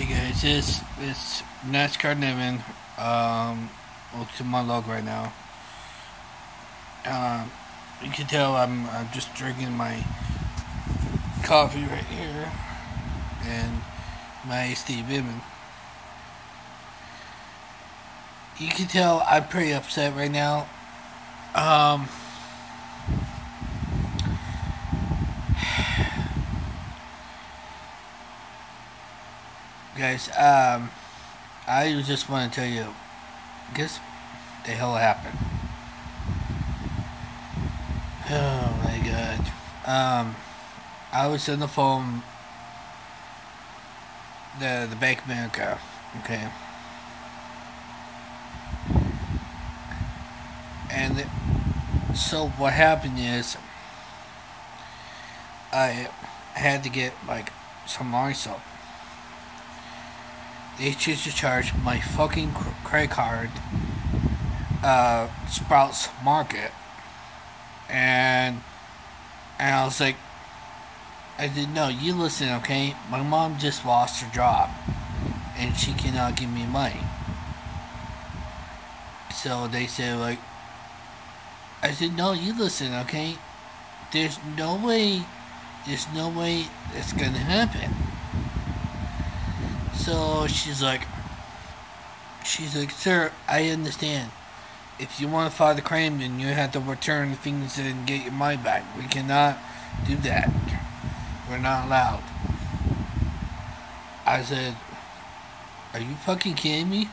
Hey guys, it's, it's NASCAR Nathan. Um, look to my log right now. Um, you can tell I'm I'm just drinking my coffee right here and my Steve Bimmin. You can tell I'm pretty upset right now. Um. Guys, um, I just want to tell you, guess the hell happened. Oh my god. Um, I was on the phone, the the Bank of America, okay, and so what happened is, I had to get like some soap they choose to charge my fucking credit card uh, Sprouts Market. And, and I was like, I didn't know. You listen, okay? My mom just lost her job. And she cannot give me money. So they said, like, I said, no, you listen, okay? There's no way, there's no way it's gonna happen. So she's like, she's like, sir, I understand. If you want to file the claim, then you have to return the things and get your money back. We cannot do that. We're not allowed. I said, are you fucking kidding me?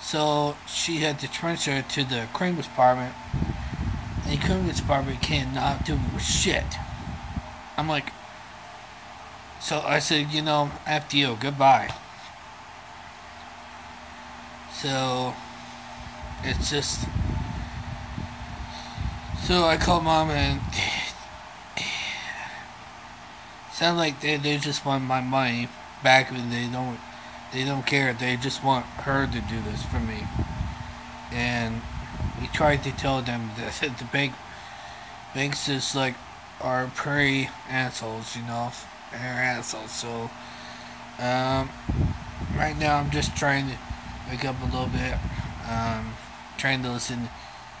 So she had to transfer to the claims department. And the claims department cannot do shit. I'm like, so I said, you know, after you, goodbye. So it's just. So I called mom and. Sound like they, they just want my money back and they don't they don't care. They just want her to do this for me. And we tried to tell them that the bank banks just like are pretty assholes, you know her. So, um, right now I'm just trying to wake up a little bit. Um, trying to listen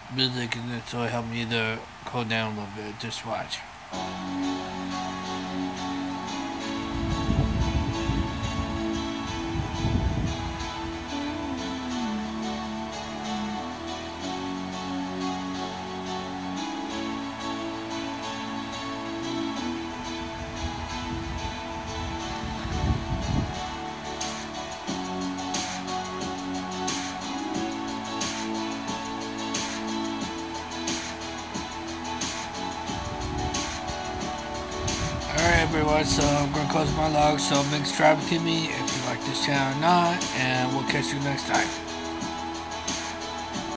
to music and so it helped me to cool down a little bit. Just watch. Everyone, so I'm going to close my log, so make subscribe to me if you like this channel or not, and we'll catch you next time.